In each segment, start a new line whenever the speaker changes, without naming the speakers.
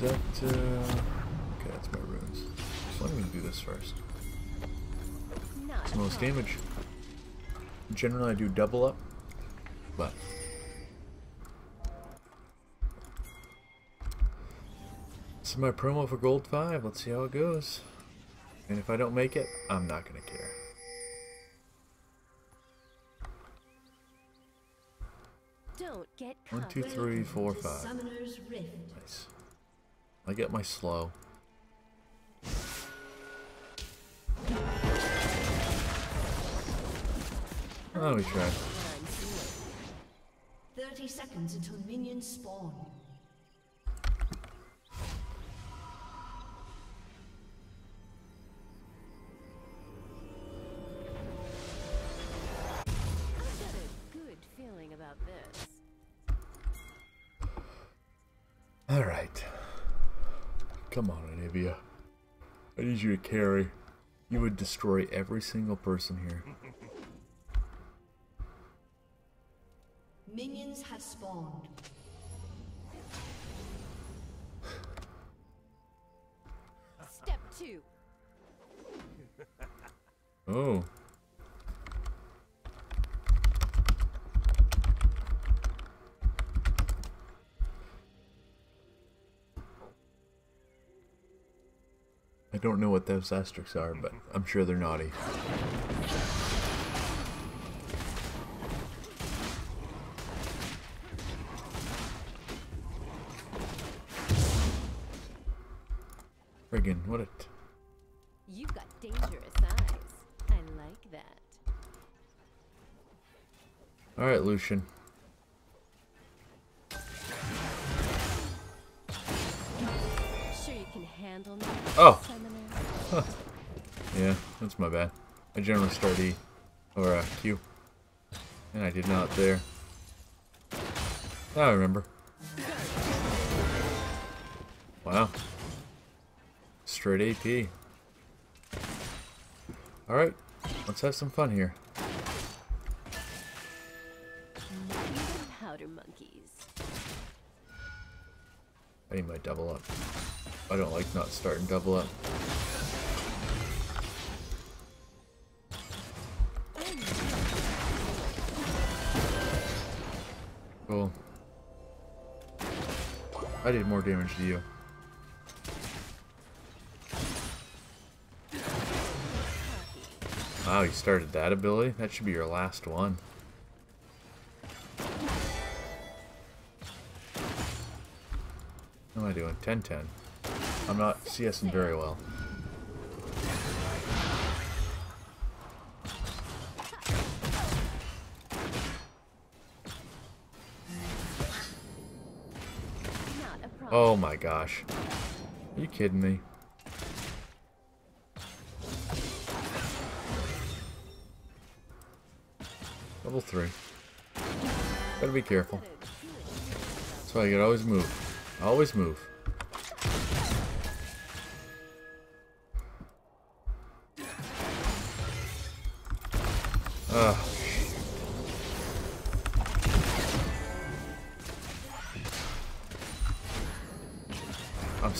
Is that, uh... Okay, that's my runes. So let me do this first. It's
a
most damage. Generally I do double up, but... This is my promo for Gold 5. Let's see how it goes. And if I don't make it, I'm not going to care.
Don't get
One,
caught.
two, three, four, five.
Summoner's Rift.
Nice. I get my slow. Oh, we tried.
Run to it.
30 seconds until minions spawn.
I've got a good feeling about this.
Alright. Come on, Anivia. I need you to carry. You would destroy every single person here.
Minions have spawned.
Step two.
Oh. I don't know what those asterisks are, but I'm sure they're naughty. Generally start E. Or uh, Q. And I did not there. I remember. Wow. Straight AP. Alright, let's have some fun here.
Powder monkeys.
I need my double up. I don't like not starting double up. I did more damage to you. Wow, you started that ability? That should be your last one. How am I doing? 10-10. I'm not CSing very well. Oh my gosh. Are you kidding me? Level 3. Gotta be careful. That's why you gotta always move. Always move.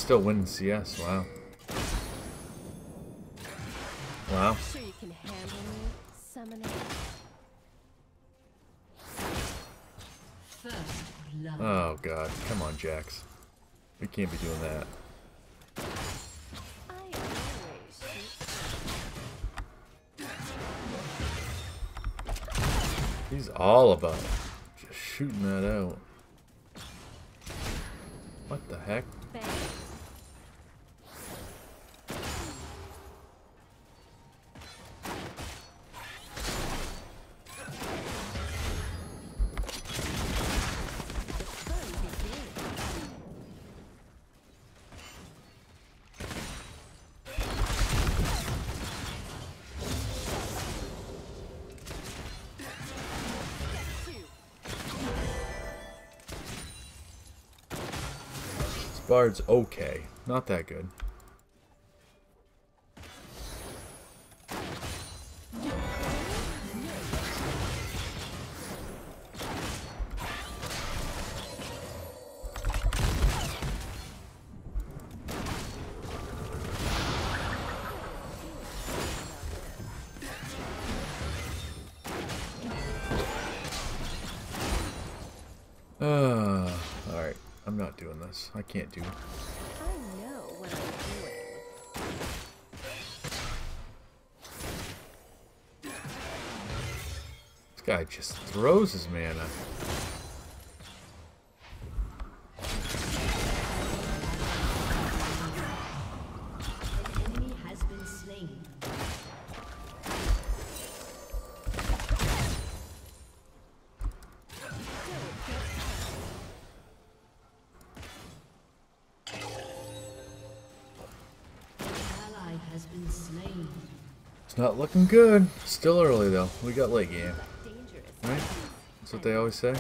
Still winning CS, wow. Wow.
Sure you can handle me, Summoner?
Oh god, come on Jax. We can't be doing that.
I always shoot
He's all about just shooting that out. What the heck?
bang.
Bard's okay. Not that good. Can't do
I know what I'm doing.
This guy just throws his mana. Not looking good. Still early though. We got late game. Right? That's what they always say.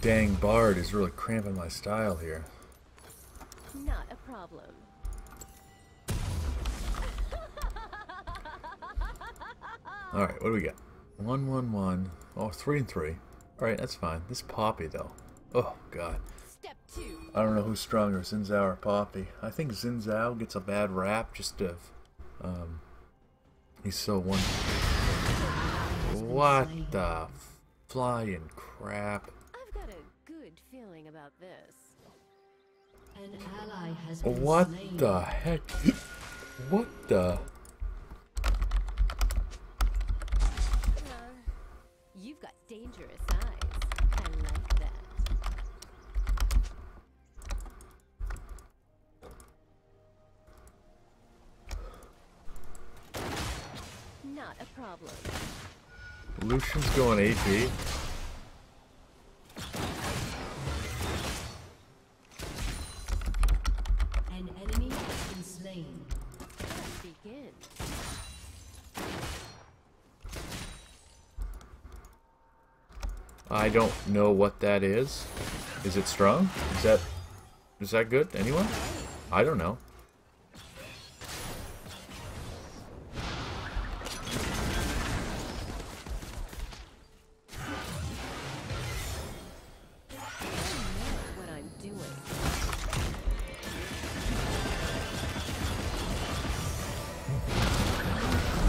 Dang bard is really cramping my style here.
Not a problem.
Alright, what do we got? One, one, one. Oh, three and three. Alright, that's fine. This Poppy, though. Oh, God.
Step two.
I don't know who's stronger, Xin Zhao or Poppy. I think Xin Zhao gets a bad rap just of, um, he's so one. What the flying crap?
About this.
An ally has been
What
slain.
the heck? What the?
Uh, you've got dangerous eyes. I like that. Not a problem.
Lucian's going AP. Don't know what that is. Is it strong? Is that is that good? Anyone? I don't know.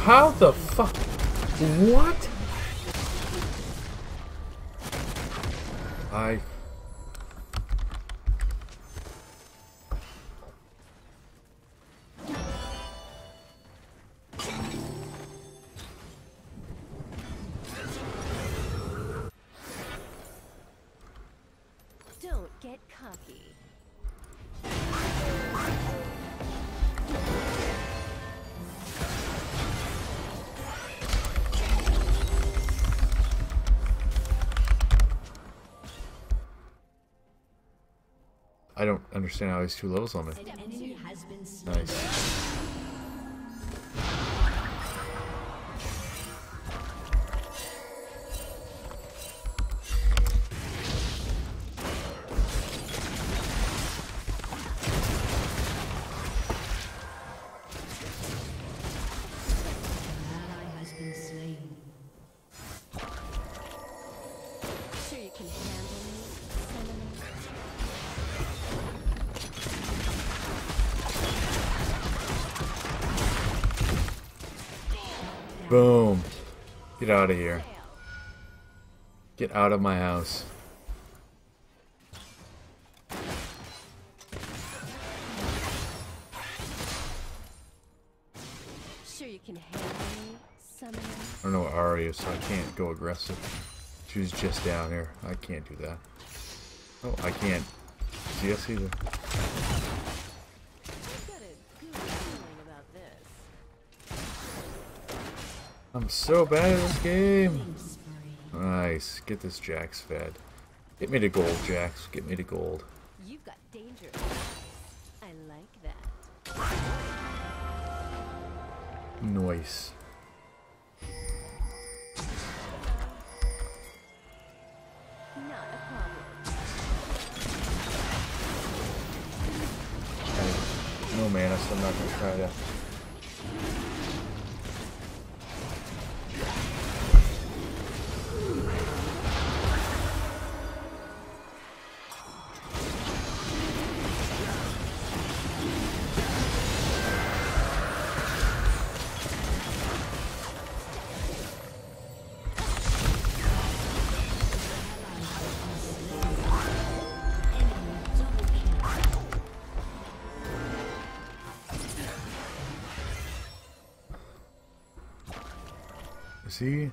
How the fuck? What? I.
don't
how he's two levels on me. Boom. Get out of here. Get out of my house.
Sure you can handle me, summoner.
I don't know what Arya, so I can't go aggressive. She's just down here. I can't do that. Oh, I can't. See us either. I'm so bad at this game. Nice. Get this Jax fed. Get me to gold, Jax. Get me to gold.
You've got eyes. I like that.
Nice.
Not a problem.
No mana, so I'm not gonna try that. See?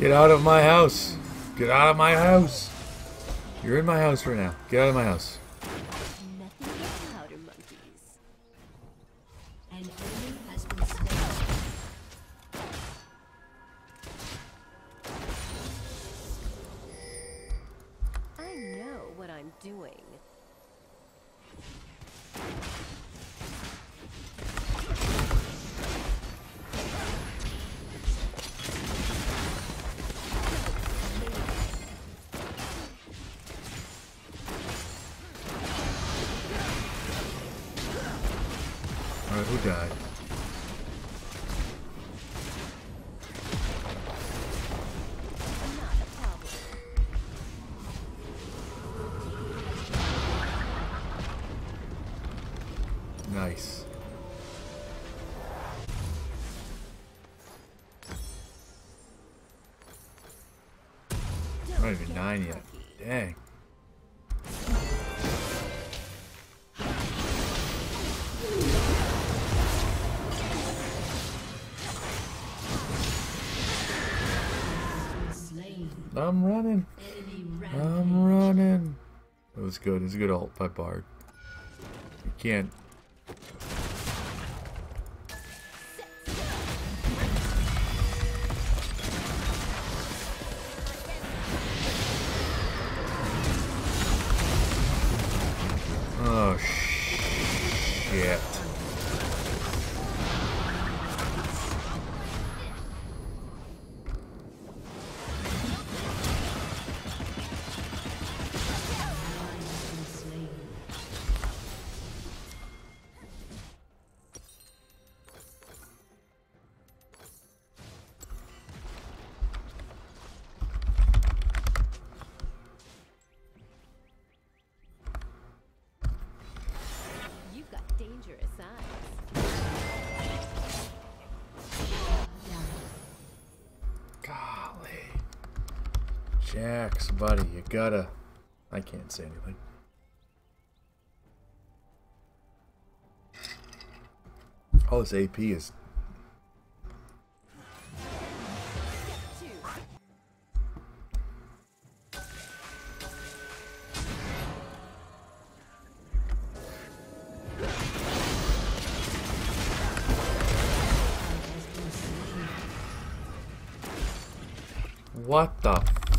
Get
out of my house! Get out of my house! You're in my house right now. Get out of my house.
I'm
running. I'm running. That was good. It was a good ult by Bard. You can't. Gotta. I can't say anything. All this AP is what the.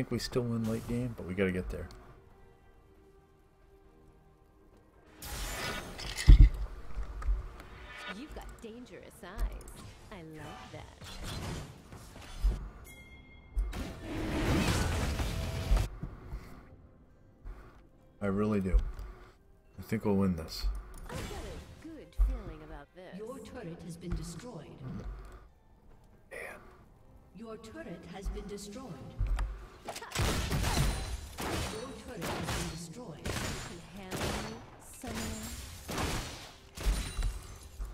Think we still win late game, but we gotta get there.
You've got dangerous eyes. I like that.
I really do. I think we'll win this.
I've got a good feeling about this.
Your turret has been destroyed.
Man.
Your turret has been destroyed.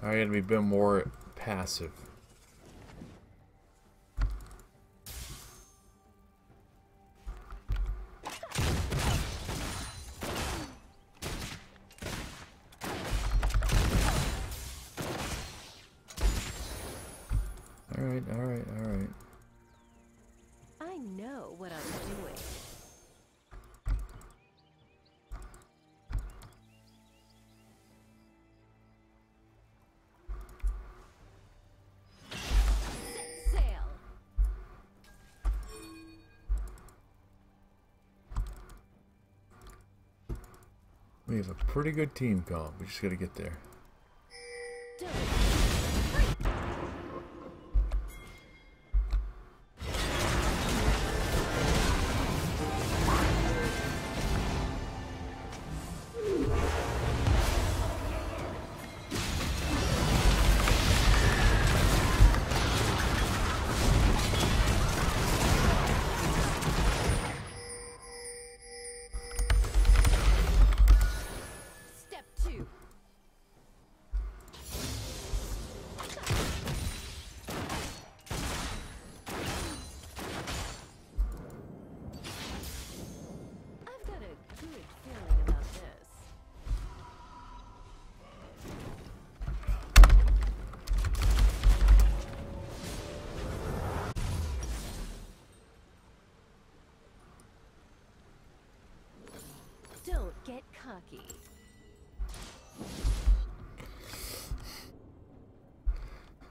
I gotta be a bit more passive. Pretty good team comp. We just gotta get there.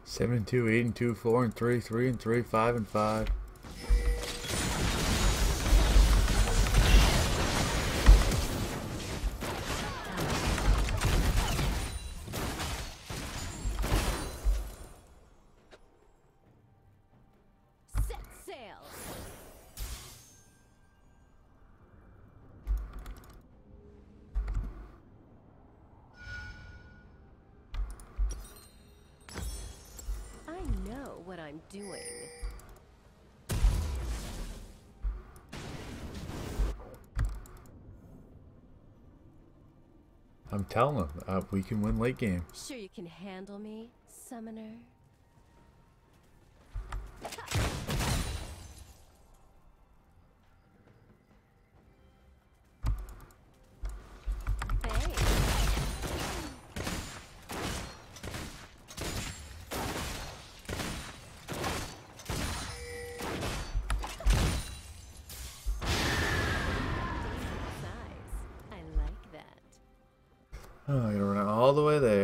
Get
two, eight and two, four, and three, three, and three, five, and five. Telling them, uh, we can win late game.
Sure you can handle me, summoner?
Oh, I gotta run all the way there.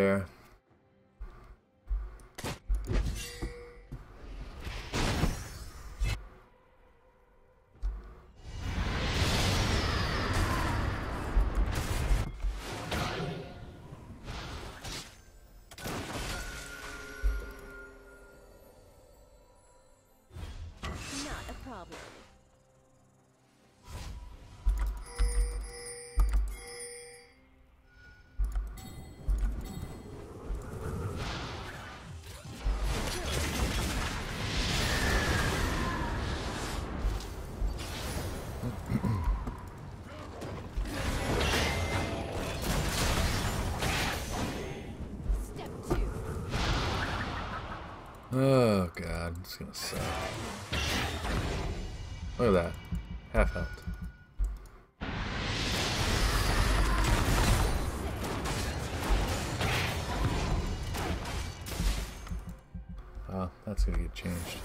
It's gonna suck. Look at that. Half health. Ah, that's gonna get changed.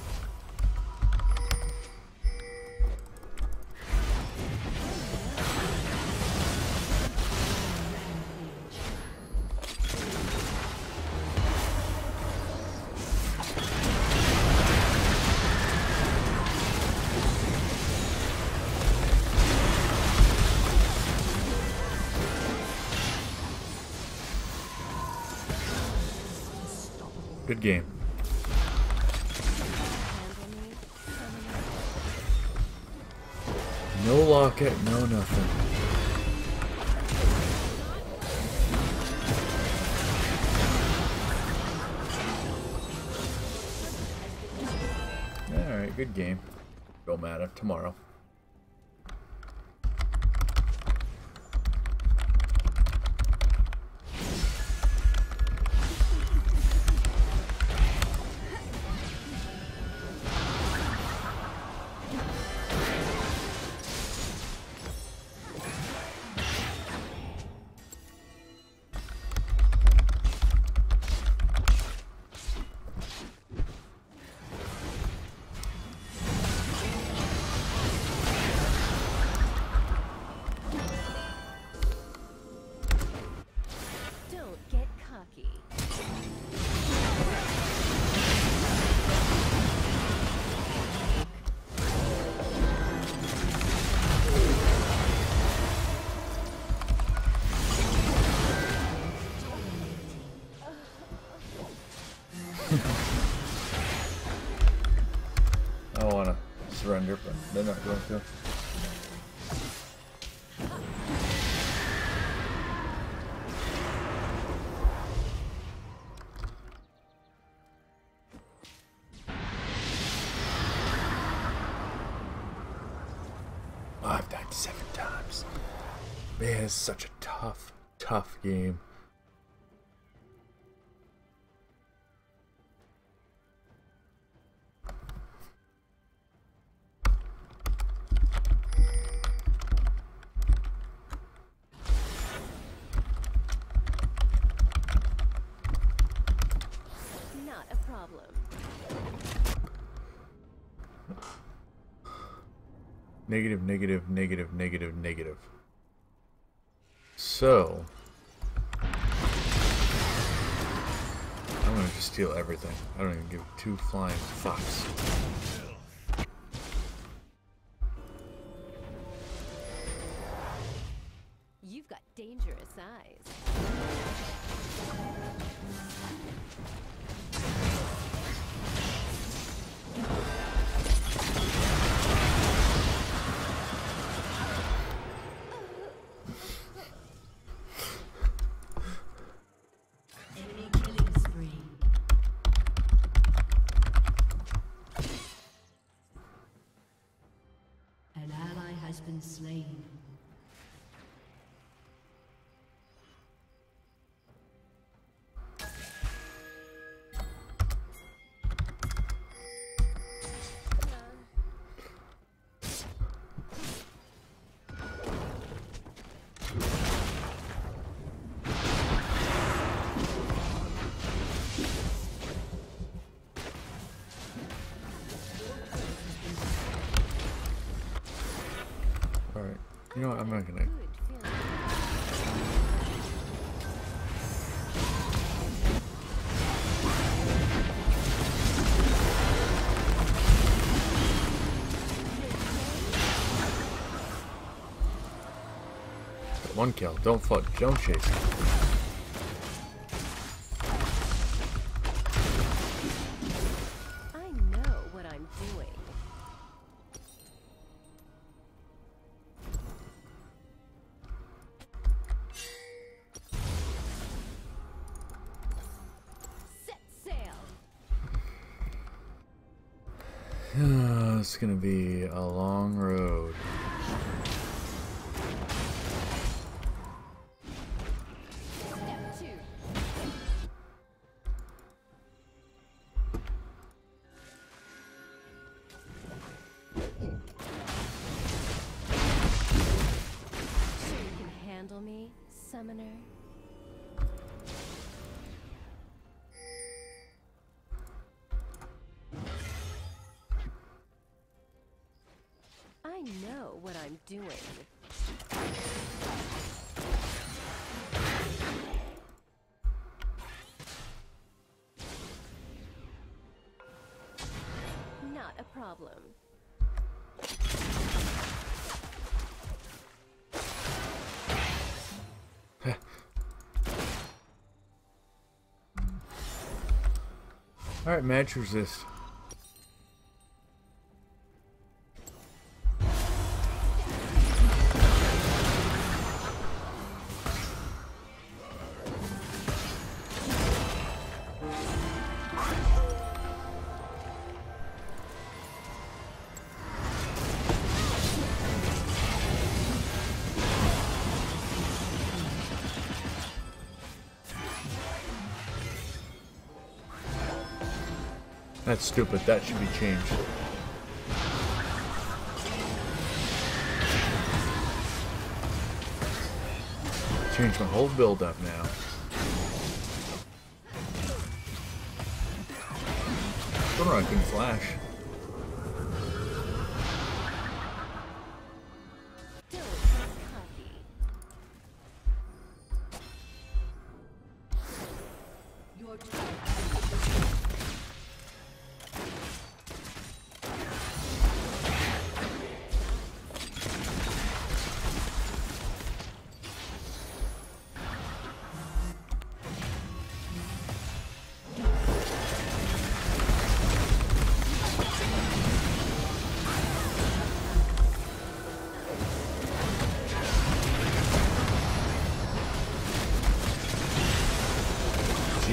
Locket, no nothing. Alright, good game. Don't matter. Tomorrow. I've died seven times. Man, it's such a tough, tough game. Negative, negative, negative, negative, negative. So. I'm gonna just steal everything. I don't even give two flying fucks. One kill. Don't fuck. Don't chase. Alright, match resist. That's stupid. That should be changed. Change my whole build up now. Don't I can flash.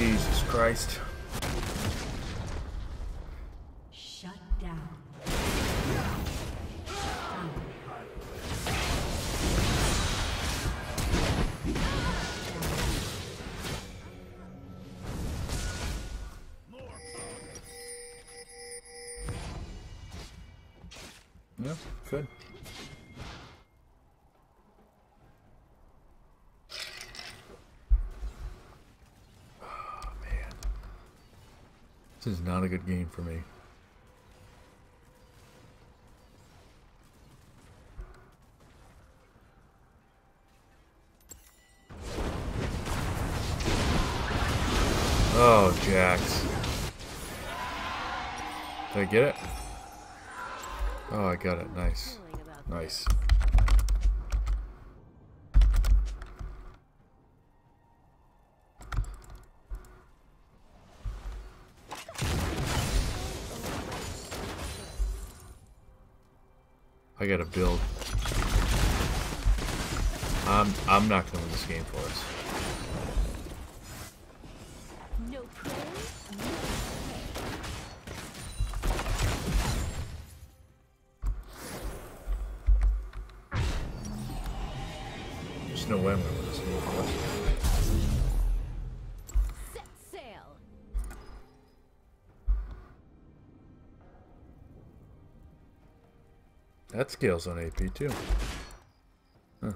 Jesus Christ. Good game for me. Oh, Jax. Did I get it? Oh, I got it. Nice. Nice. I gotta build. I'm I'm not gonna win this game for us.
No
There's no way I'm gonna win this game for us. That scales on AP too. Huh.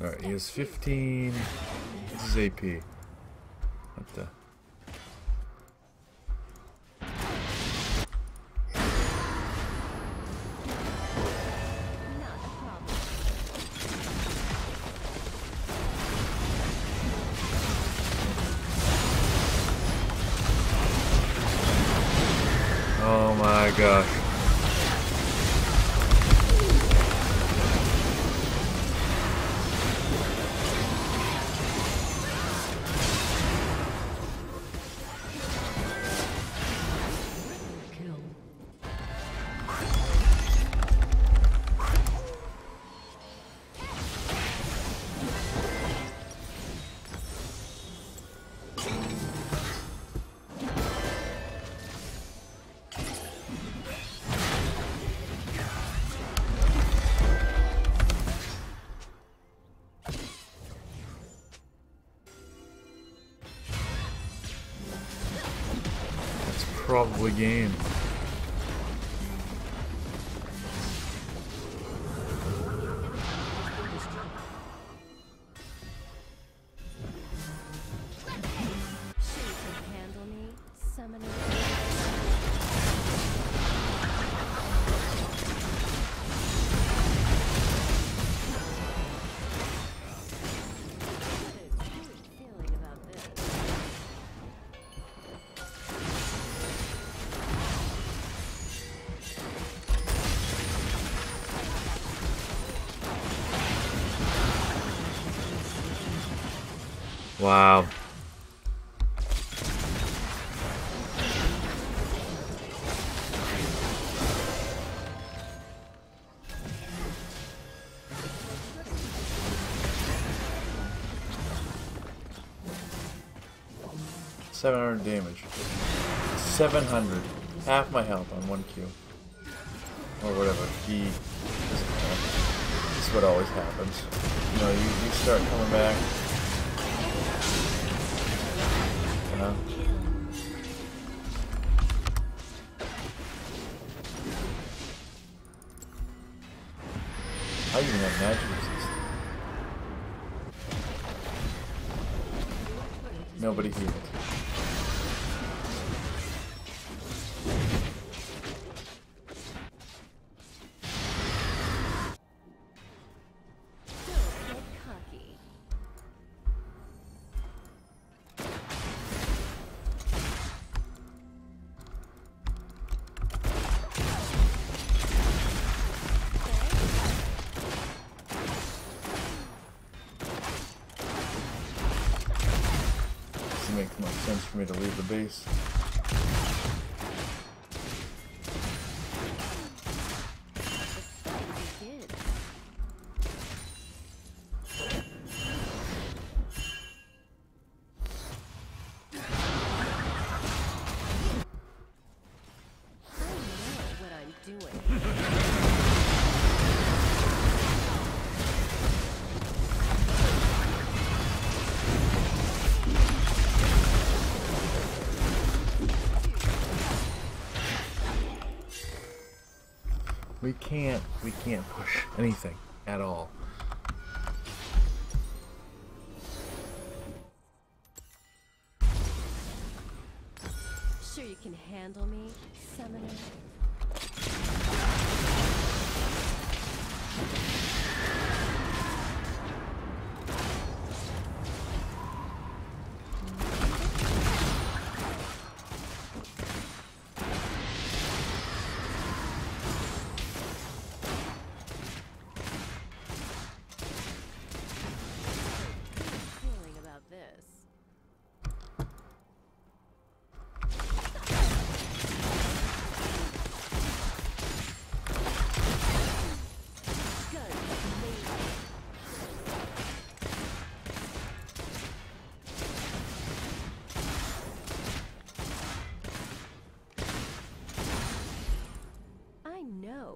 Alright, he has 15. This is AP. What the? Probably game. 700 damage. 700. Half my health on one Q. Or whatever. He doesn't. This is what always happens. You know, you, you start coming back. Uh-huh. You? I even have magic. Nobody healed. Anything at all.
Sure you can handle me, Summoner?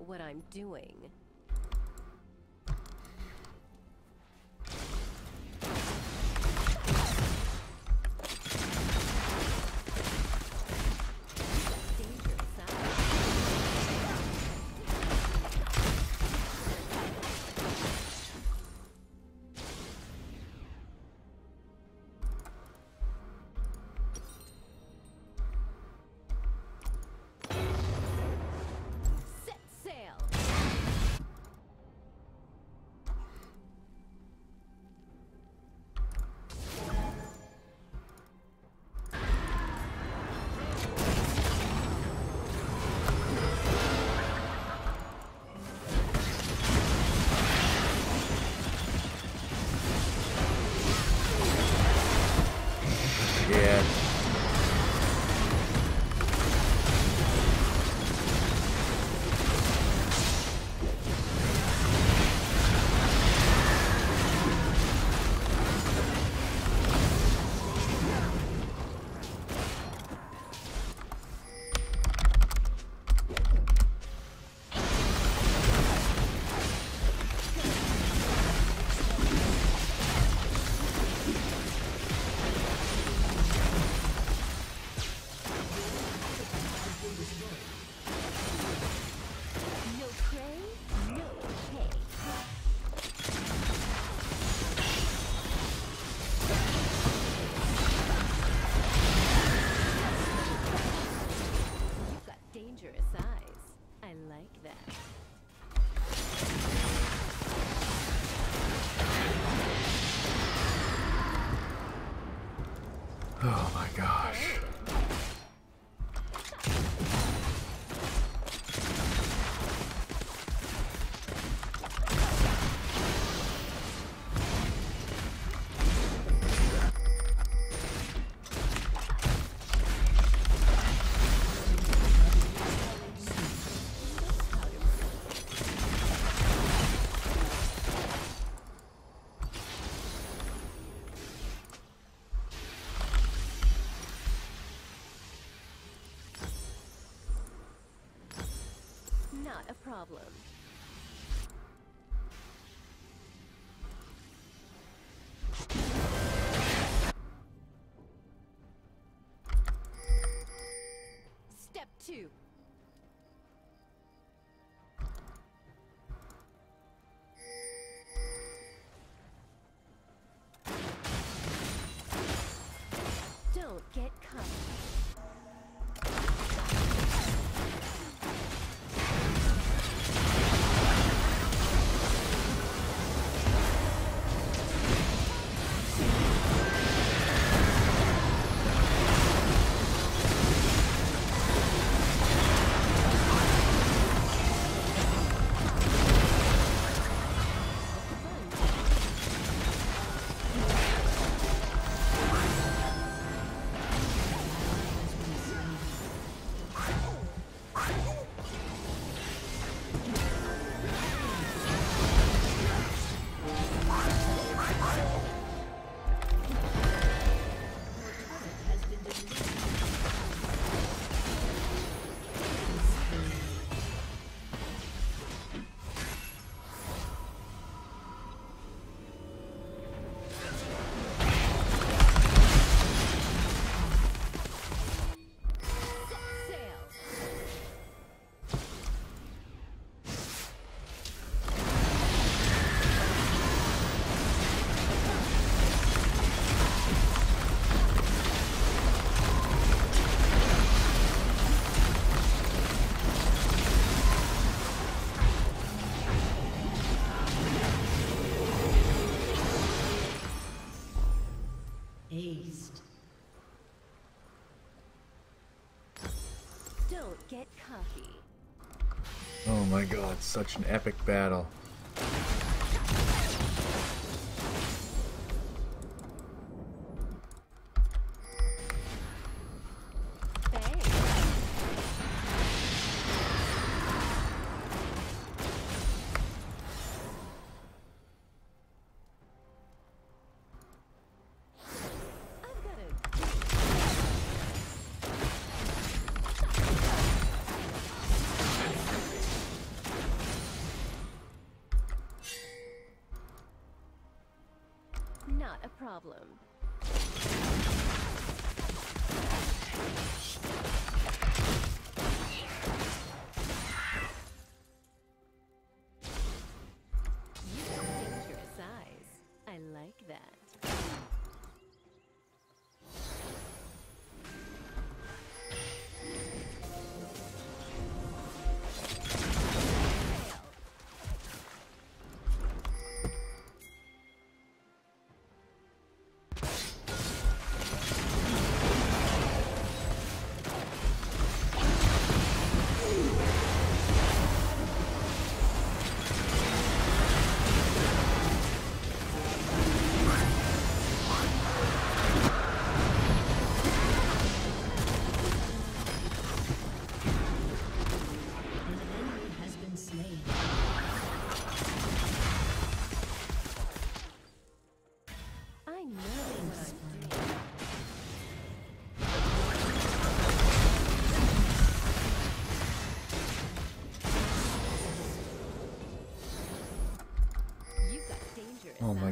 What I'm doing. Problem. Step two. Don't get caught.
My god, such an epic battle.
Problem.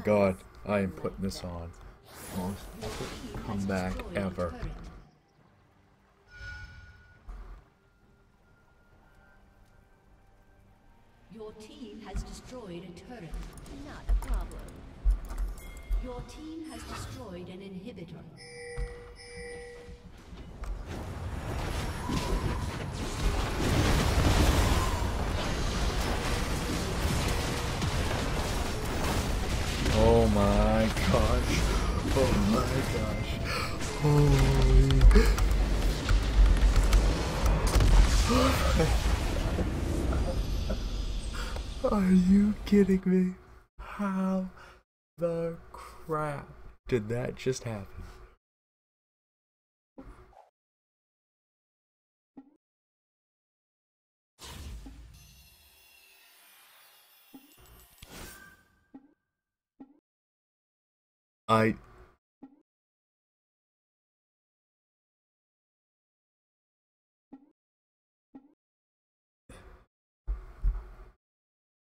God, I am putting this on. Most comeback ever.
Your team has destroyed a turret.
Not a problem.
Your team has destroyed an inhibitor.
Kidding me? How the crap did that just happen? I